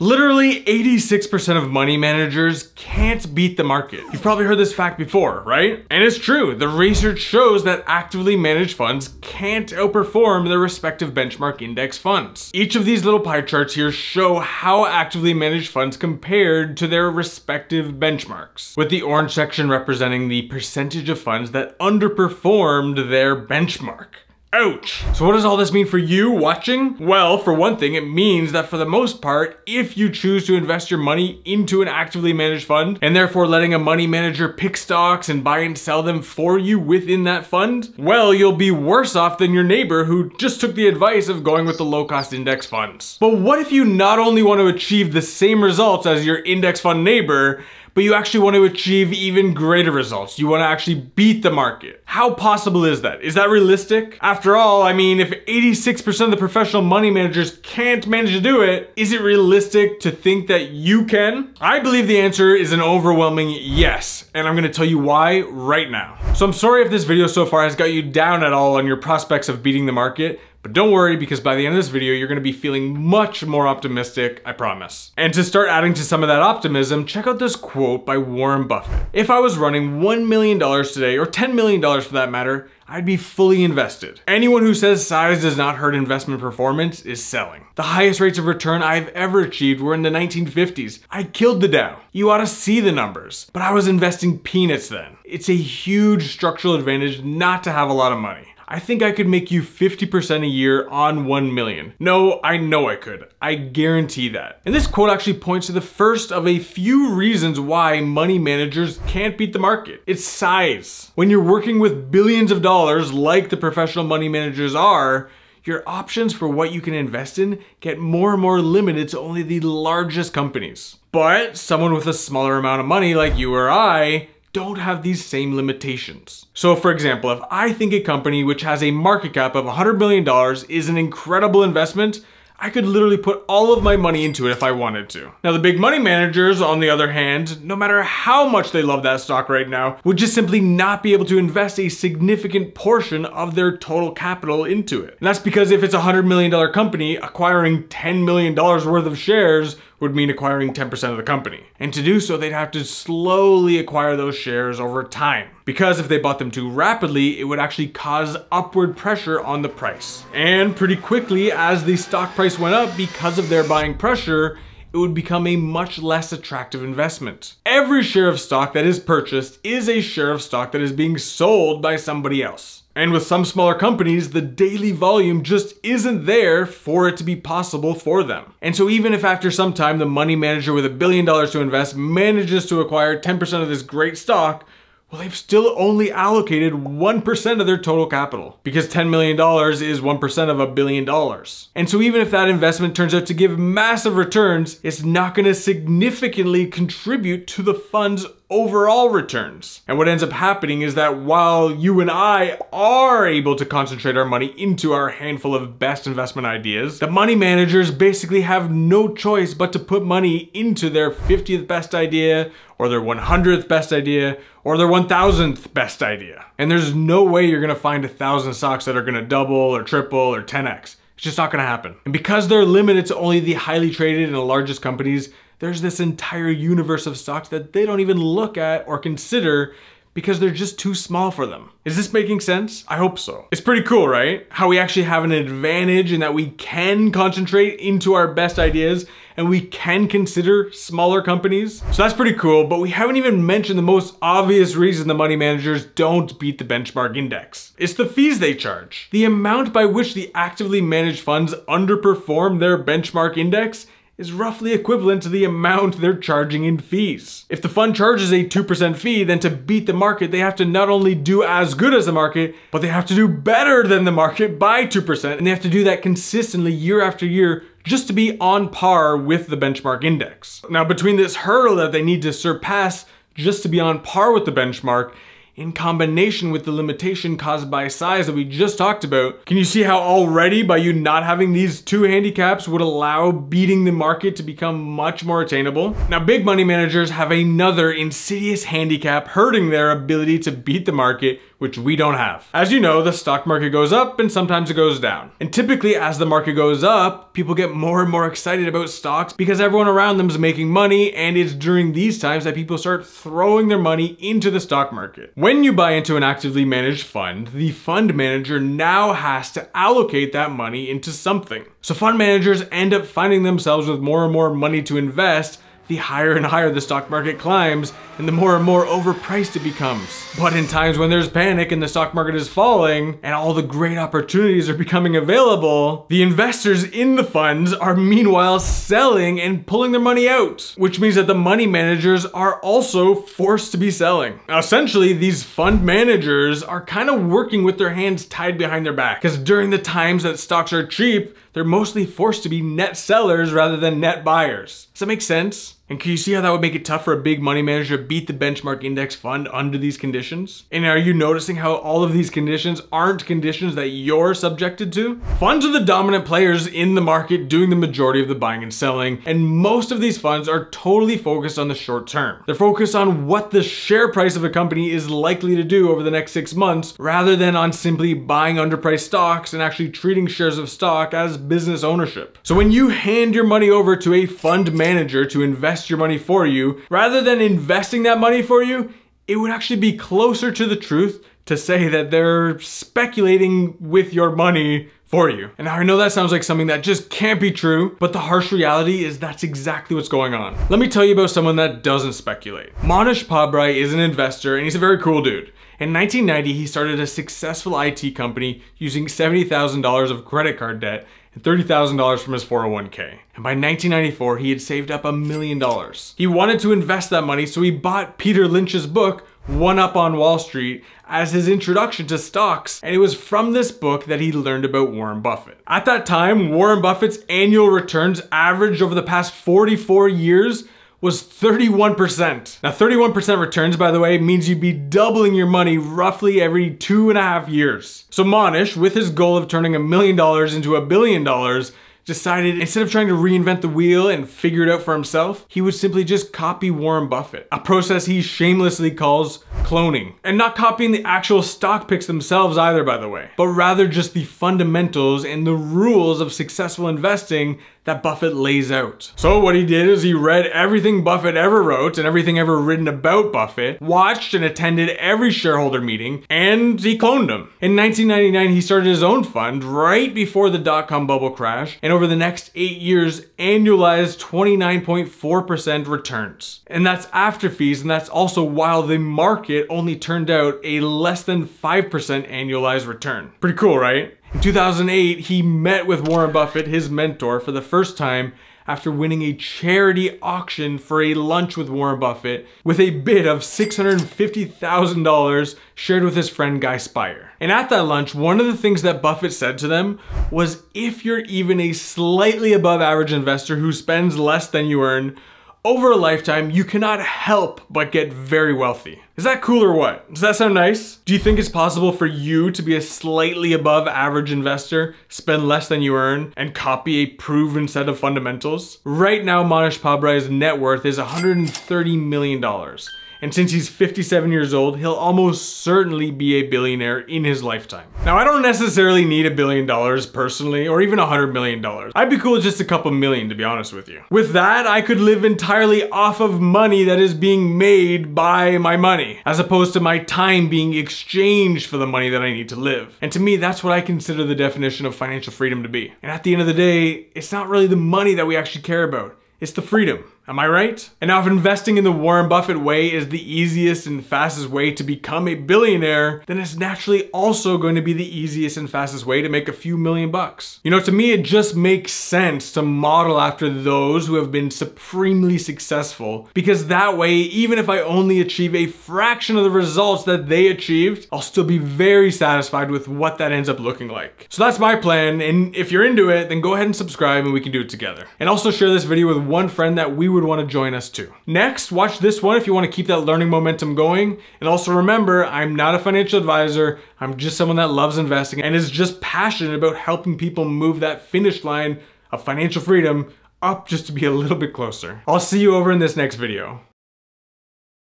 Literally 86% of money managers can't beat the market. You've probably heard this fact before, right? And it's true. The research shows that actively managed funds can't outperform their respective benchmark index funds. Each of these little pie charts here show how actively managed funds compared to their respective benchmarks, with the orange section representing the percentage of funds that underperformed their benchmark. Ouch. So what does all this mean for you watching? Well, for one thing, it means that for the most part, if you choose to invest your money into an actively managed fund, and therefore letting a money manager pick stocks and buy and sell them for you within that fund, well, you'll be worse off than your neighbor who just took the advice of going with the low cost index funds. But what if you not only want to achieve the same results as your index fund neighbor, but you actually want to achieve even greater results. You want to actually beat the market. How possible is that? Is that realistic? After all, I mean, if 86% of the professional money managers can't manage to do it, is it realistic to think that you can? I believe the answer is an overwhelming yes, and I'm gonna tell you why right now. So I'm sorry if this video so far has got you down at all on your prospects of beating the market, but don't worry because by the end of this video, you're gonna be feeling much more optimistic, I promise. And to start adding to some of that optimism, check out this quote by Warren Buffett. If I was running $1 million today, or $10 million for that matter, I'd be fully invested. Anyone who says size does not hurt investment performance is selling. The highest rates of return I've ever achieved were in the 1950s. I killed the Dow. You ought to see the numbers. But I was investing peanuts then. It's a huge structural advantage not to have a lot of money. I think I could make you 50% a year on 1 million. No, I know I could. I guarantee that. And this quote actually points to the first of a few reasons why money managers can't beat the market. It's size. When you're working with billions of dollars like the professional money managers are, your options for what you can invest in get more and more limited to only the largest companies. But someone with a smaller amount of money like you or I don't have these same limitations. So for example, if I think a company which has a market cap of $100 million is an incredible investment, I could literally put all of my money into it if I wanted to. Now the big money managers, on the other hand, no matter how much they love that stock right now, would just simply not be able to invest a significant portion of their total capital into it. And that's because if it's a $100 million company, acquiring $10 million worth of shares would mean acquiring 10% of the company. And to do so, they'd have to slowly acquire those shares over time. Because if they bought them too rapidly, it would actually cause upward pressure on the price. And pretty quickly, as the stock price went up because of their buying pressure, it would become a much less attractive investment. Every share of stock that is purchased is a share of stock that is being sold by somebody else. And with some smaller companies, the daily volume just isn't there for it to be possible for them. And so even if after some time the money manager with a billion dollars to invest manages to acquire 10% of this great stock, well, they've still only allocated 1% of their total capital because $10 million is 1% of a billion dollars. And so even if that investment turns out to give massive returns, it's not gonna significantly contribute to the fund's overall returns. And what ends up happening is that while you and I are able to concentrate our money into our handful of best investment ideas, the money managers basically have no choice but to put money into their 50th best idea or their 100th best idea or their 1000th best idea. And there's no way you're gonna find a thousand stocks that are gonna double or triple or 10x. It's just not gonna happen. And because they're limited to only the highly traded and the largest companies, there's this entire universe of stocks that they don't even look at or consider because they're just too small for them. Is this making sense? I hope so. It's pretty cool, right? How we actually have an advantage in that we can concentrate into our best ideas and we can consider smaller companies. So that's pretty cool, but we haven't even mentioned the most obvious reason the money managers don't beat the benchmark index. It's the fees they charge. The amount by which the actively managed funds underperform their benchmark index is roughly equivalent to the amount they're charging in fees. If the fund charges a 2% fee, then to beat the market, they have to not only do as good as the market, but they have to do better than the market by 2%, and they have to do that consistently year after year just to be on par with the benchmark index. Now, between this hurdle that they need to surpass just to be on par with the benchmark in combination with the limitation caused by size that we just talked about, can you see how already by you not having these two handicaps would allow beating the market to become much more attainable? Now, big money managers have another insidious handicap hurting their ability to beat the market, which we don't have. As you know, the stock market goes up and sometimes it goes down. And typically as the market goes up, people get more and more excited about stocks because everyone around them is making money and it's during these times that people start throwing their money into the stock market. When you buy into an actively managed fund, the fund manager now has to allocate that money into something. So fund managers end up finding themselves with more and more money to invest the higher and higher the stock market climbs and the more and more overpriced it becomes. But in times when there's panic and the stock market is falling and all the great opportunities are becoming available, the investors in the funds are meanwhile selling and pulling their money out, which means that the money managers are also forced to be selling. Now, essentially, these fund managers are kind of working with their hands tied behind their back because during the times that stocks are cheap, they're mostly forced to be net sellers rather than net buyers. Does that make sense? And can you see how that would make it tough for a big money manager to beat the benchmark index fund under these conditions? And are you noticing how all of these conditions aren't conditions that you're subjected to? Funds are the dominant players in the market doing the majority of the buying and selling, and most of these funds are totally focused on the short term. They're focused on what the share price of a company is likely to do over the next six months, rather than on simply buying underpriced stocks and actually treating shares of stock as business ownership. So when you hand your money over to a fund manager to invest invest your money for you, rather than investing that money for you, it would actually be closer to the truth to say that they're speculating with your money for you. And I know that sounds like something that just can't be true, but the harsh reality is that's exactly what's going on. Let me tell you about someone that doesn't speculate. Mohnish Pabrai is an investor and he's a very cool dude. In 1990, he started a successful IT company using $70,000 of credit card debt and $30,000 from his 401k. And by 1994, he had saved up a million dollars. He wanted to invest that money, so he bought Peter Lynch's book, One Up on Wall Street, as his introduction to stocks, and it was from this book that he learned about Warren Buffett. At that time, Warren Buffett's annual returns averaged over the past 44 years was 31%. Now 31% returns, by the way, means you'd be doubling your money roughly every two and a half years. So Mohnish, with his goal of turning a million dollars into a billion dollars, decided instead of trying to reinvent the wheel and figure it out for himself, he would simply just copy Warren Buffett, a process he shamelessly calls cloning. And not copying the actual stock picks themselves either, by the way, but rather just the fundamentals and the rules of successful investing that Buffett lays out. So what he did is he read everything Buffett ever wrote and everything ever written about Buffett, watched and attended every shareholder meeting, and he cloned them. In 1999, he started his own fund right before the dot-com bubble crash, and over the next eight years, annualized 29.4% returns. And that's after fees, and that's also while the market only turned out a less than 5% annualized return. Pretty cool, right? In 2008, he met with Warren Buffett, his mentor, for the first time after winning a charity auction for a lunch with Warren Buffett with a bid of $650,000 shared with his friend Guy Spier. And at that lunch, one of the things that Buffett said to them was if you're even a slightly above average investor who spends less than you earn, over a lifetime, you cannot help but get very wealthy. Is that cool or what? Does that sound nice? Do you think it's possible for you to be a slightly above average investor, spend less than you earn, and copy a proven set of fundamentals? Right now, Mohnish Pabrai's net worth is $130 million. And since he's 57 years old, he'll almost certainly be a billionaire in his lifetime. Now, I don't necessarily need a billion dollars personally, or even a hundred million dollars. I'd be cool with just a couple million, to be honest with you. With that, I could live entirely off of money that is being made by my money, as opposed to my time being exchanged for the money that I need to live. And to me, that's what I consider the definition of financial freedom to be. And at the end of the day, it's not really the money that we actually care about. It's the freedom. Am I right? And now if investing in the Warren Buffett way is the easiest and fastest way to become a billionaire, then it's naturally also going to be the easiest and fastest way to make a few million bucks. You know, to me, it just makes sense to model after those who have been supremely successful because that way, even if I only achieve a fraction of the results that they achieved, I'll still be very satisfied with what that ends up looking like. So that's my plan. And if you're into it, then go ahead and subscribe and we can do it together. And also share this video with one friend that we would want to join us too. Next, watch this one if you want to keep that learning momentum going. And also remember, I'm not a financial advisor. I'm just someone that loves investing and is just passionate about helping people move that finish line of financial freedom up just to be a little bit closer. I'll see you over in this next video.